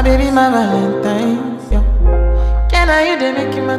My baby, my Valentine. Can I you they make you my